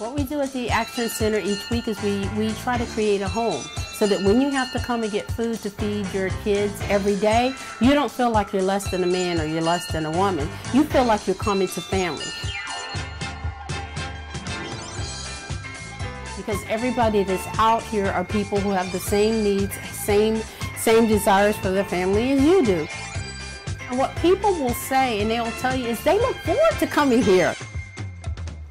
What we do at the Action Center each week is we, we try to create a home so that when you have to come and get food to feed your kids every day, you don't feel like you're less than a man or you're less than a woman. You feel like you're coming to family. Because everybody that's out here are people who have the same needs, same, same desires for their family as you do. And what people will say, and they'll tell you, is they look forward to coming here.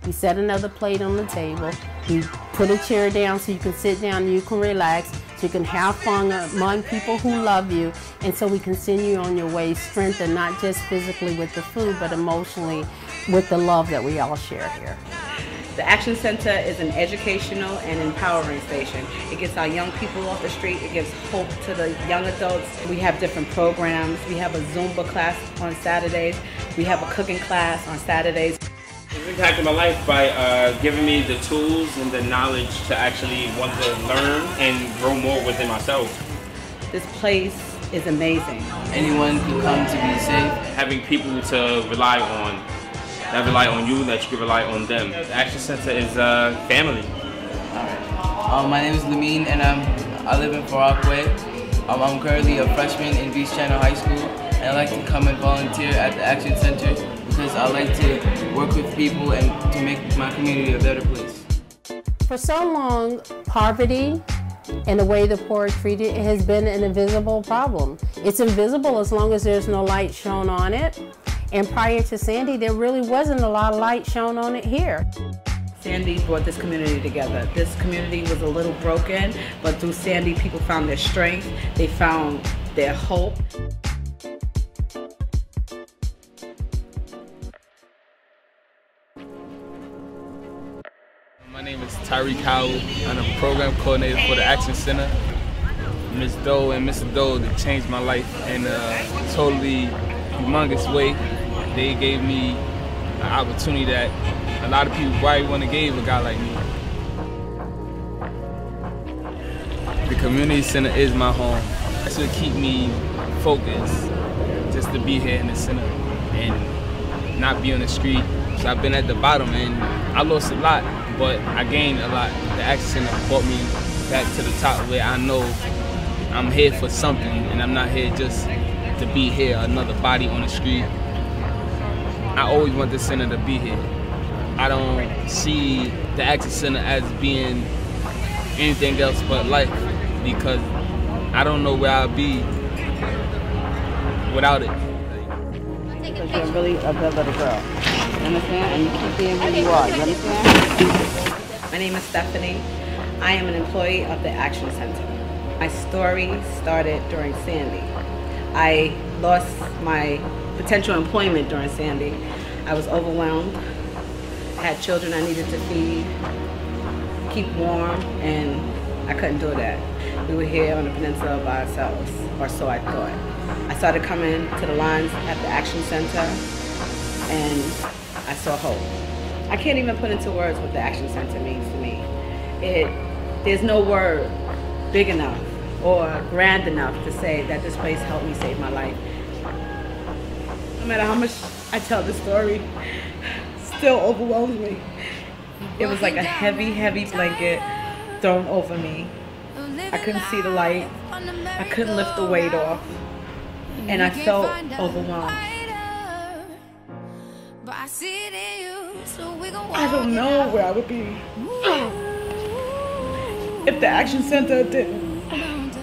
You set another plate on the table. You put a chair down so you can sit down and you can relax. So you can have fun among people who love you. And so we you on your way strengthened, not just physically with the food, but emotionally with the love that we all share here. The Action Center is an educational and empowering station. It gets our young people off the street. It gives hope to the young adults. We have different programs. We have a Zumba class on Saturdays. We have a cooking class on Saturdays. It's impacted my life by uh, giving me the tools and the knowledge to actually want to learn and grow more within myself. This place is amazing. Anyone can come to be safe. Having people to rely on, that rely on you, that you can rely on them. The Action Center is uh, family. Alright. Um, my name is Lamine and I'm, I live in Far Rockaway. Um, I'm currently a freshman in Beach Channel High School and I like to come and volunteer at the Action Center because I like to work with people and to make my community a better place. For so long, poverty and the way the poor are treated has been an invisible problem. It's invisible as long as there's no light shown on it. And prior to Sandy, there really wasn't a lot of light shown on it here. Sandy brought this community together. This community was a little broken, but through Sandy, people found their strength, they found their hope. My name is Tyreek Howell. I'm a program coordinator for the Action Center. Ms. Doe and Mr. Doe they changed my life in a totally humongous way. They gave me an opportunity that a lot of people probably wouldn't have gave a guy like me. The community center is my home. That's what keep me focused, just to be here in the center and not be on the street. So I've been at the bottom and I lost a lot, but I gained a lot. The Action Center brought me back to the top where I know I'm here for something and I'm not here just to be here, another body on the street. I always want the center to be here. I don't see the Action Center as being anything else but life because I don't know where I'll be without it. Because you're really a good little girl. Understand? And you keep being who you are. You understand? My name is Stephanie. I am an employee of the Action Center. My story started during Sandy. I lost my potential employment during Sandy. I was overwhelmed. I had children I needed to feed, keep warm, and I couldn't do that. We were here on the peninsula by ourselves, or so I thought. I started coming to the lines at the Action Center, and I saw hope. I can't even put into words what the Action Center means to me. It, there's no word big enough or grand enough to say that this place helped me save my life. No matter how much I tell the story, still overwhelms me. It was like a heavy, heavy blanket thrown over me. I couldn't see the light. I couldn't lift the weight off. And I felt overwhelmed. I don't know where I would be if the Action Center didn't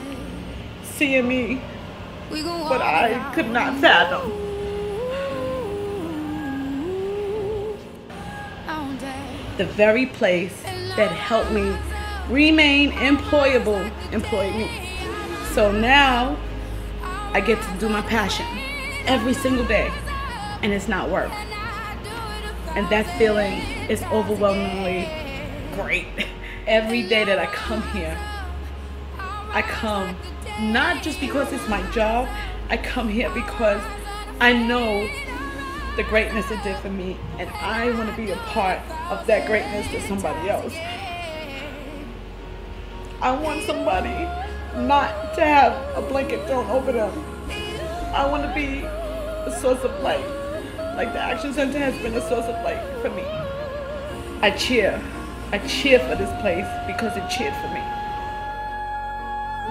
see me what I could not fathom. The very place that helped me remain employable employed me. So now I get to do my passion every single day, and it's not work. And that feeling is overwhelmingly great. Every day that I come here, I come not just because it's my job, I come here because I know the greatness it did for me, and I want to be a part of that greatness to somebody else. I want somebody not to have a blanket thrown over them. I want to be a source of light, like the Action Center has been a source of light for me. I cheer I cheer for this place because it cheered for me.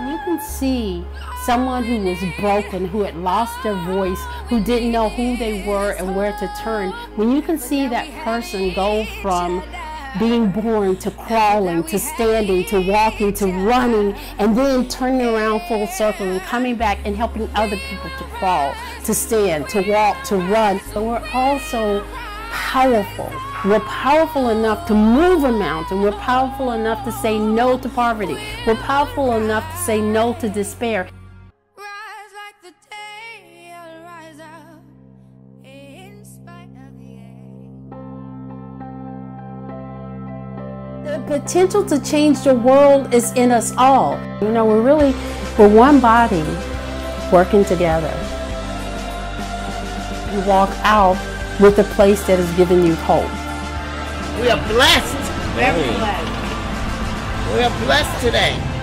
You can see someone who was broken, who had lost their voice, who didn't know who they were and where to turn. When you can see that person go from being born to crawling to standing to walking to running and then turning around full circle and coming back and helping other people to crawl, to stand, to walk, to run. But we're also powerful. We're powerful enough to move a mountain. We're powerful enough to say no to poverty. We're powerful enough to say no to despair. The potential to change the world is in us all. You know, we're really, we're one body working together. You walk out with a place that has given you hope. We are blessed. Very blessed. We are blessed today.